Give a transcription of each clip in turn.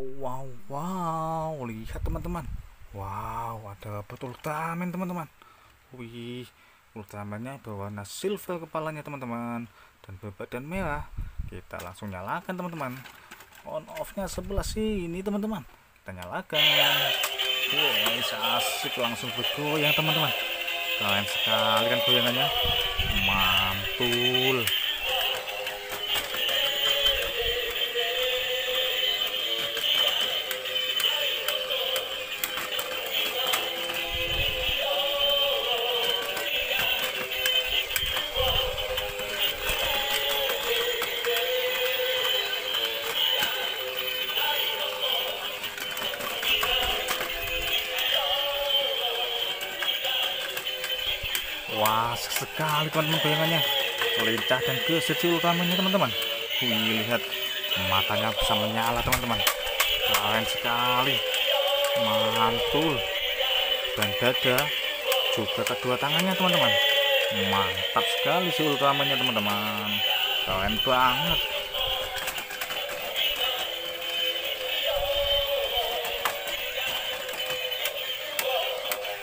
Wow, wow, wow. Lihat teman-teman. Wow, ada betul Ultraman teman-teman. Wih, Ultramannya berwarna silver kepalanya teman-teman dan berbadan merah. Kita langsung nyalakan teman-teman. On off-nya sebelah sini teman-teman. Kita nyalakan. Wih, asik langsung bergoyang teman-teman. Keren sekali kan goyangannya. Mantul. Wah, sekali teman-teman bayangannya. Lincah dan gesit utamanya teman-teman. Wih, lihat matanya bisa menyala teman-teman. Keren sekali. Mantul. Dan dada juga kedua tangannya teman-teman. Mantap sekali si utamanya teman-teman. Keren banget.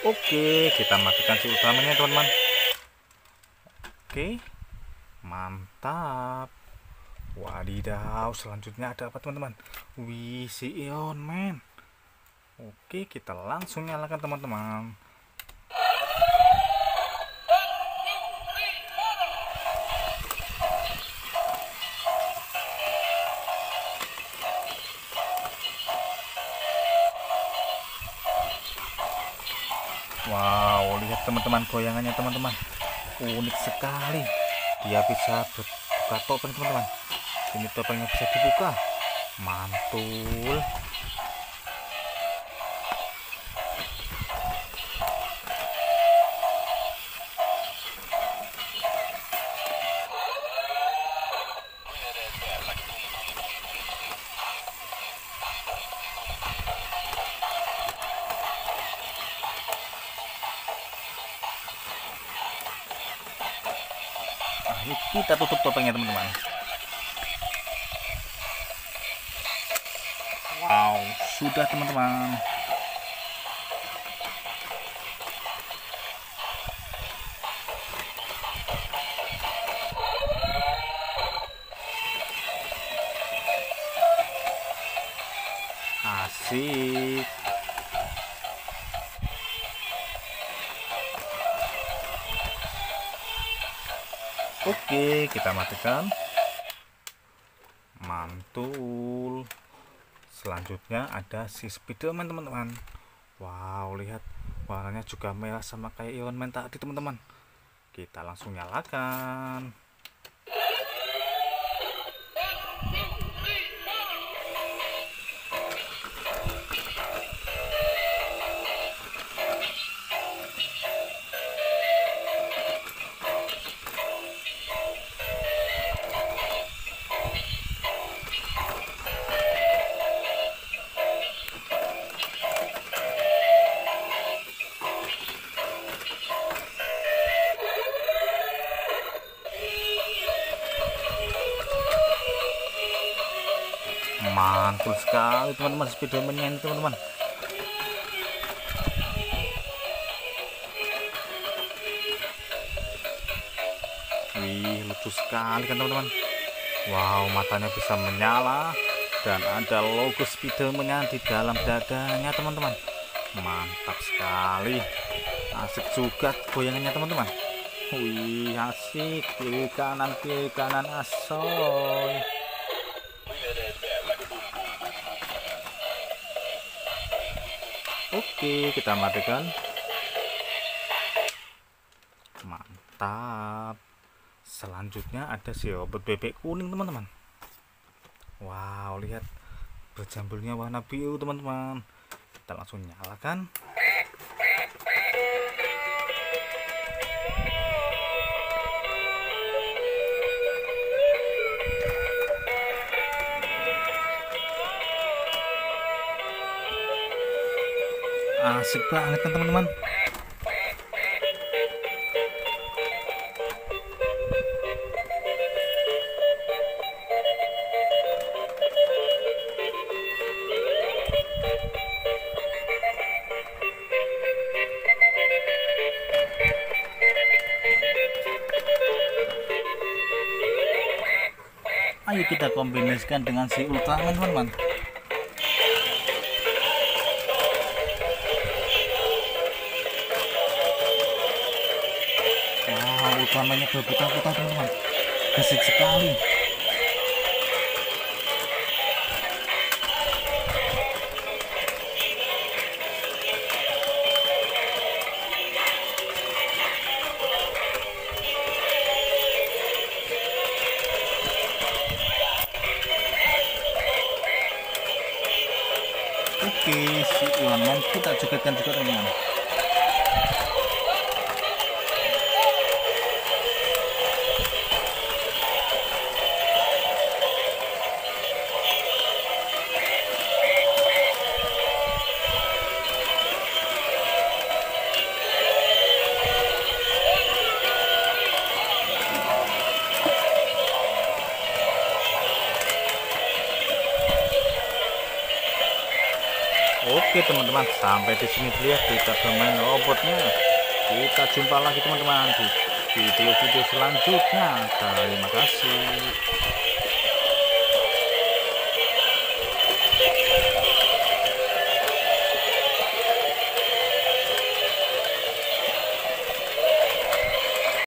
Oke, kita matikan si utamanya teman-teman. Oke, mantap. Wadidaw, selanjutnya ada apa teman-teman? Wih, si Ion Man. Oke, kita langsung nyalakan teman-teman. Wow, lihat teman-teman goyangannya teman-teman. Unik sekali. Dia bisa buka topeng teman-teman. Ini topengnya bisa dibuka. Mantul. Kita tutup topengnya teman-teman. Wow, sudah teman-teman. Asik. Oke, kita matikan. Mantul. Selanjutnya ada si Spiderman, teman-teman. Wow, lihat warnanya juga merah sama kayak Iron Man tadi, teman-teman. Kita langsung nyalakan. Mantul sekali teman-teman Spiderman ini teman-teman. Wih, lucu sekali kan teman-teman. Wow, matanya bisa menyala dan ada logo Spiderman di dalam dadanya teman-teman. Mantap sekali. Asik juga goyangannya teman-teman. Wih, asik. Kiri kanan kiri kanan asoy. Oke, kita matikan. Mantap. Selanjutnya ada si robot bebek kuning, teman-teman. Wow, lihat berjambulnya warna biru, teman-teman. Kita langsung nyalakan. asik banget kan teman-teman. Ayo kita kombinasikan dengan si Ultraman teman-teman. Wow Ultramannya berputar-putar teman-teman. Gesik sekali. Oke si Iwan kita jogetkan juga teman-teman Oke teman-teman. Sampai di sini dulu ya. Kita bermain robotnya. Kita jumpa lagi teman-teman di video-video selanjutnya. Terima kasih